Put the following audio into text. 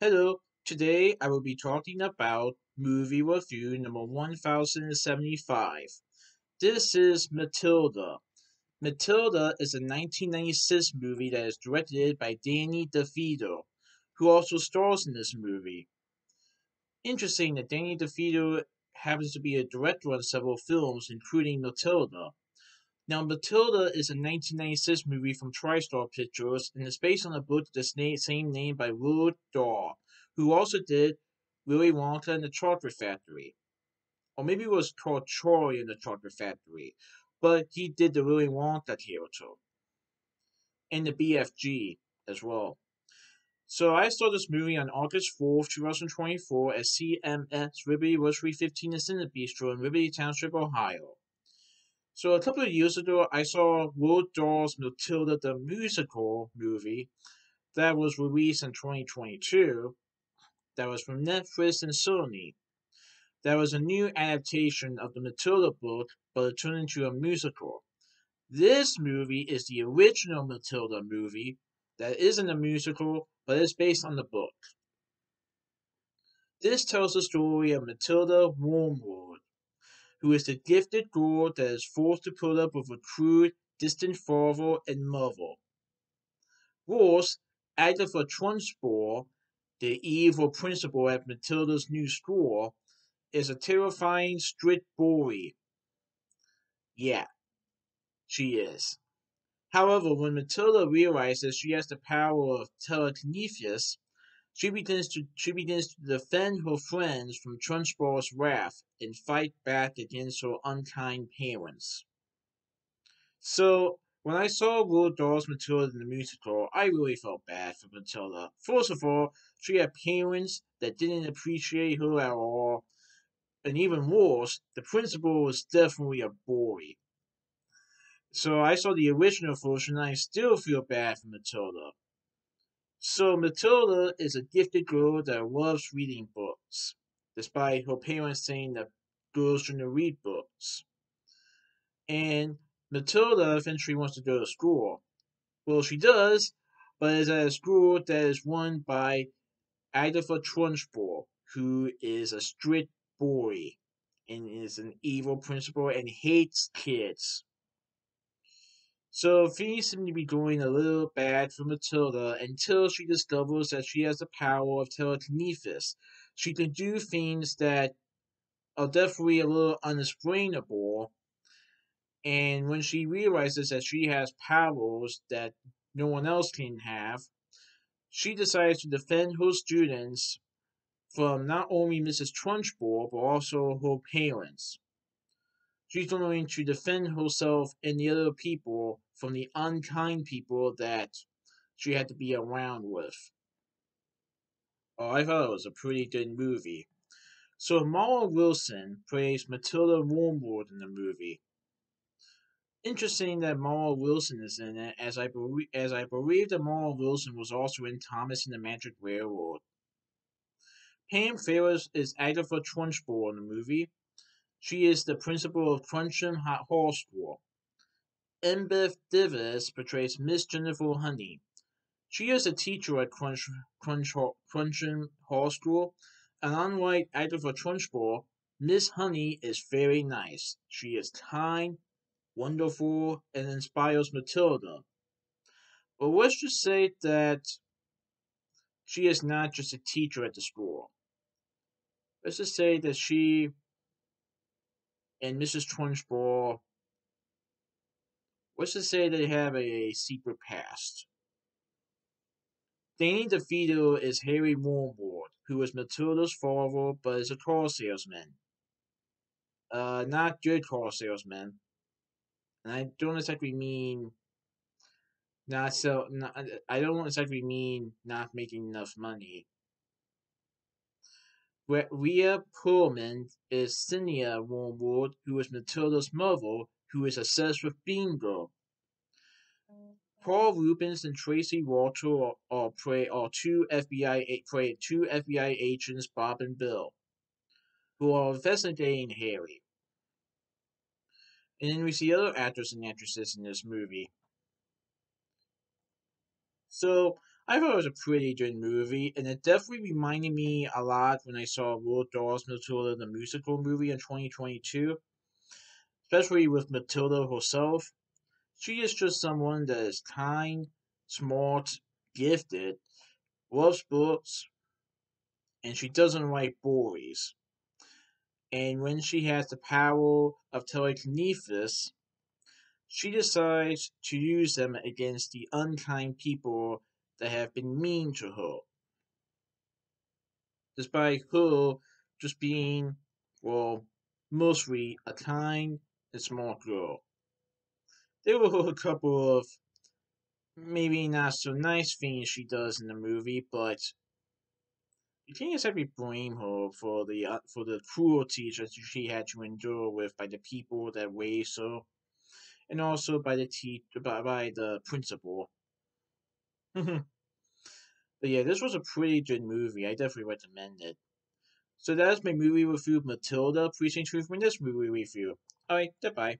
Hello, today I will be talking about movie review number 1075. This is Matilda. Matilda is a 1996 movie that is directed by Danny DeVito, who also stars in this movie. Interesting that Danny DeVito happens to be a director on several films, including Matilda. Now, Matilda is a 1996 movie from TriStar Pictures and is based on a book of the same name by Roald Dahl, who also did Willy Wonka and the Chocolate Factory. Or maybe it was called Charlie and the Chocolate Factory, but he did the Willy Wonka character. And the BFG as well. So I saw this movie on August 4th, 2024 at CMX Liberty Luxury 15 in Cinebistro in Liberty Township, Ohio. So a couple of years ago, I saw Roald Dahl's Matilda the Musical movie that was released in 2022. That was from Netflix and Sony. That was a new adaptation of the Matilda book, but it turned into a musical. This movie is the original Matilda movie that isn't a musical, but is based on the book. This tells the story of Matilda Wormwood, who is the gifted girl that is forced to put up with a crude, distant father and mother. Ross, Agatha Trunchbull, the evil principal at Matilda's new school, is a terrifying, strict bully. Yeah, she is. However, when Matilda realizes she has the power of telekinesis, she begins to she begins to defend her friends from Trunchbull's wrath and fight back against her unkind parents. So when I saw Roald Dahl's Matilda in the musical, I really felt bad for Matilda. First of all, she had parents that didn't appreciate her at all, and even worse, the principal was definitely a boy. So I saw the original version and I still feel bad for Matilda. So Matilda is a gifted girl that loves reading books, despite her parents saying that girls shouldn't read books. And Matilda eventually wants to go to school. Well, she does, but it's at a school that is run by Agatha Trunchbull, who is a strict boy and is an evil principal and hates kids. So things seem to be going a little bad for Matilda until she discovers that she has the power of telekinesis. She can do things that are definitely a little unexplainable. And when she realizes that she has powers that no one else can have, she decides to defend her students from not only Mrs. Trunchbull, but also her parents. She's going to defend herself and the other people from the unkind people that she had to be around with. Oh, I thought it was a pretty good movie. So Mara Wilson plays Matilda Wormwood in the movie. Interesting that Mara Wilson is in it, as I believe, as I believe that Mara Wilson was also in Thomas and the Magic Railroad. Pam Ferris is Agatha Trunchbull in the movie. She is the principal of Crunchem Hall School. Embeth Davidtz portrays Miss Jennifer Honey. She is a teacher at Crunch, Crunch, Crunchem Hall School, and unlike Agatha Trunchbull, Miss Honey is very nice. She is kind, wonderful, and inspires Matilda. But let's just say that she is not just a teacher at the school. Let's just say that she and Mrs. Trunchbull let's just say they have a secret past. Danny DeVito is Harry Wormwood, who is Matilda's father but is a car salesman. Uh, not good car salesman. And I don't exactly mean not so. Not, I don't exactly mean not making enough money. Rhea Perlman is Cynthia Wormwood, who is Matilda's mother, who is obsessed with bingo. Paul Reubens and Tracy Walter are, are, play, are two FBI play two FBI agents, Bob and Bill, who are investigating Harry. And then we see other actors and actresses in this movie. So I thought it was a pretty good movie, and it definitely reminded me a lot when I saw Roald Dahl's Matilda the musical movie in 2022, especially with Matilda herself. She is just someone that is kind, smart, gifted, loves books, and she doesn't like boys. And when she has the power of telekinesis, she decides to use them against the unkind people that have been mean to her. Despite her just being, well, mostly a kind and smart girl. There were a couple of maybe not so nice things she does in the movie, but you can't exactly blame her for the uh, for the cruelties that she had to endure with by the people that raised her, and also by the te- by, by the principal. Mm-hmm. but yeah, this was a pretty good movie. I definitely recommend it. So that's my movie review, Matilda. Please tune for this movie review. Alright, goodbye.